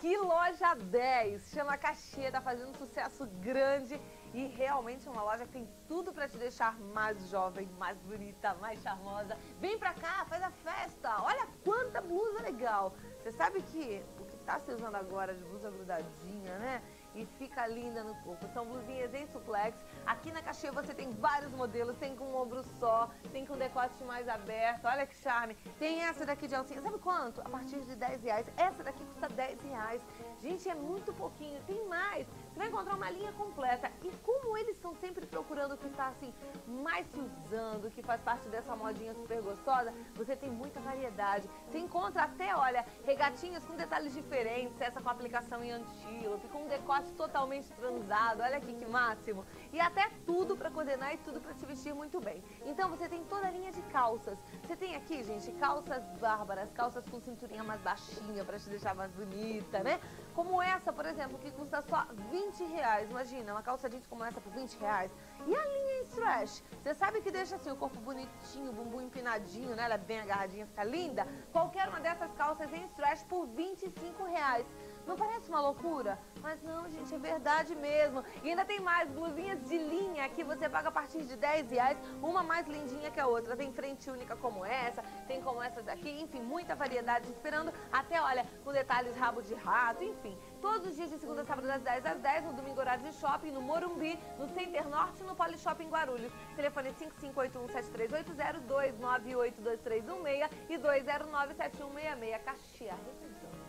Que loja 10! Chama Caxias, tá fazendo um sucesso grande e realmente é uma loja que tem tudo para te deixar mais jovem, mais bonita, mais charmosa. Vem pra cá, faz a festa! Olha quanta blusa legal! Você sabe que tá se usando agora de blusa grudadinha, né? e fica linda no corpo. São blusinhas em suplex. Aqui na Caxias você tem vários modelos, tem com ombro só, tem com decote mais aberto, olha que charme. Tem essa daqui de alcinha, sabe quanto? A partir de 10 reais. Essa daqui custa 10 reais. Gente, é muito pouquinho, tem mais. Uma linha completa. E como eles estão sempre procurando o que está assim, mais se usando, que faz parte dessa modinha super gostosa, você tem muita variedade. Você encontra até, olha, regatinhas com detalhes diferentes, essa com aplicação em antílope, com um decote totalmente transado, olha aqui que máximo. E até tudo para coordenar e tudo para se vestir muito bem. Então você tem toda a linha de calças. Você tem aqui, gente, calças bárbaras, calças com cinturinha mais baixinha para te deixar mais bonita, né? Como essa, por exemplo, que custa só 20 reais. Imagina, uma calça jeans como essa por 20 reais. E a linha stretch? Você sabe que deixa assim o corpo bonitinho, o bumbum empinadinho, né? Ela é bem agarradinha, fica linda. Qualquer uma dessas calças em stretch por 25 reais. Não parece uma loucura? Mas não, gente, é verdade mesmo. E ainda tem mais blusinhas de linha que você paga a partir de 10 reais, uma mais lindinha que a outra. Tem frente única como essa, como essa daqui, enfim, muita variedade esperando. Até, olha, com detalhes rabo de rato, enfim. Todos os dias de segunda a sábado das 10 às 10, no domingo horário de shopping, no Morumbi, no Center Norte e no Polishop em Guarulhos. Telefone 5581-7380, 298-2316 e 209-7166. Caxias.